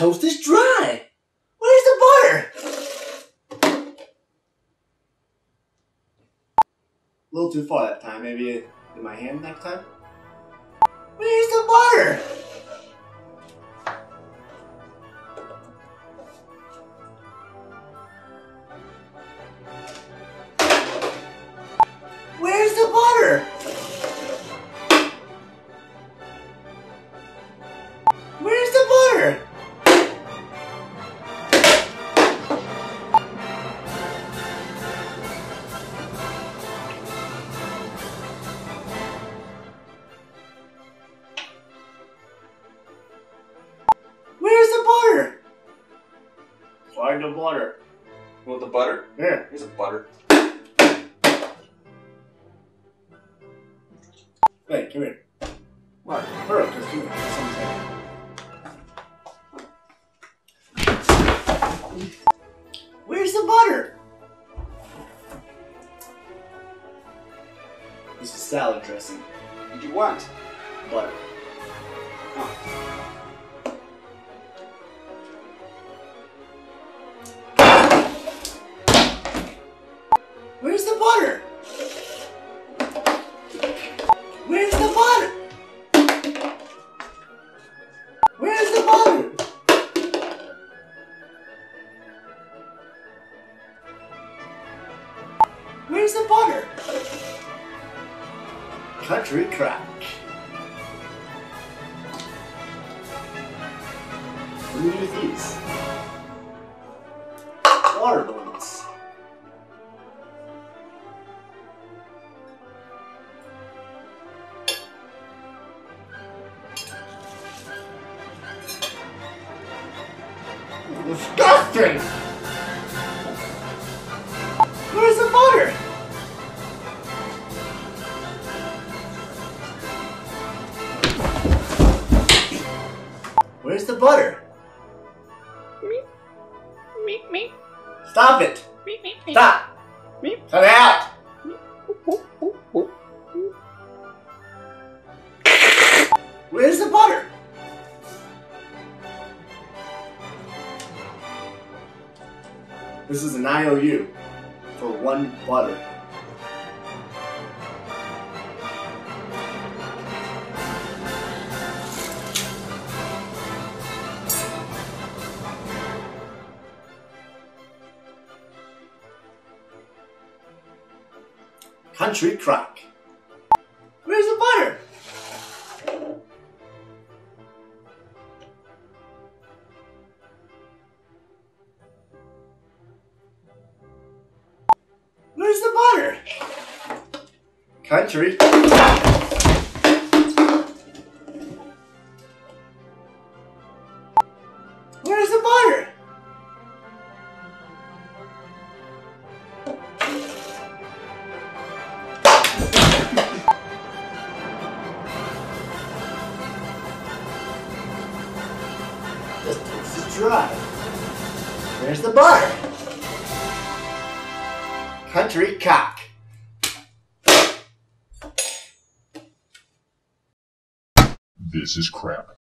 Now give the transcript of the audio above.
toast is dry. Where's the butter? A little too far that time. Maybe in my hand next time. Where's the butter? Find the butter. You want the butter? Here. Here's a butter. Hey, come here. What? Hurry, because come here. Someone's here. Where's the butter? This is salad dressing. What do you want? Butter. Where's butter? Where's the butter? Where's the butter? Where's the butter? Country crack. Do you do Disgusting! Where's the butter? Where's the butter? Me, me, me, Stop it! me, me, me. Stop! Me. Cut it out! Where's the butter? This is an IOU for one butter. Country crack. Where's the butter? Where's? Country. Where's the butter? This toast is dry. Where's the butter? Country cock. This is crap.